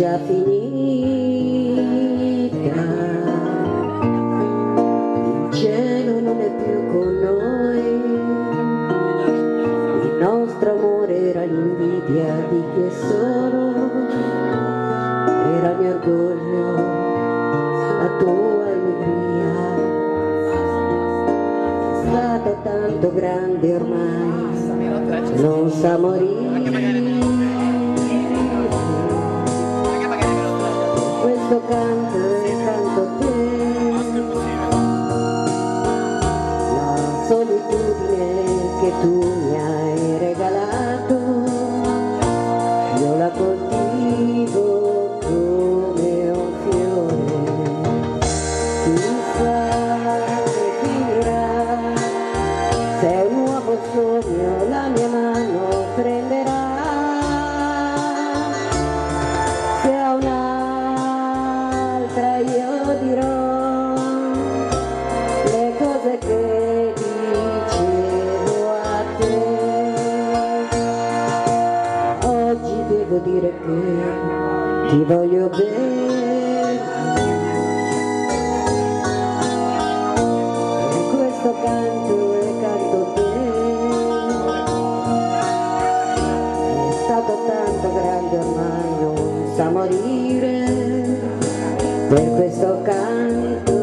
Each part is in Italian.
già finita. Il cielo non è più con noi, il nostro amore era l'invidia di chi è solo, era il mio orgoglio, la tua allegria. È stata tanto grande ormai, non sa morire. Devo dire che ti voglio bene. Questo canto e canto te. È stato tanto grande ormai, non sa morire. Per questo canto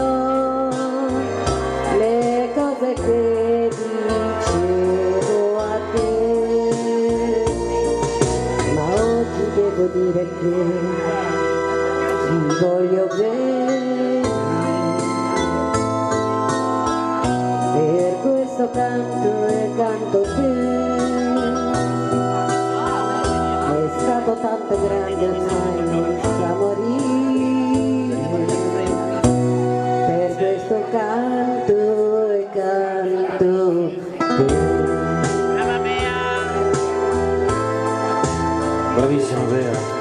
dirò le cose che dicevo a te, ma oggi devo dire che ti voglio bene. Per questo canto e canto te stato tanto grande Gladys Rodea.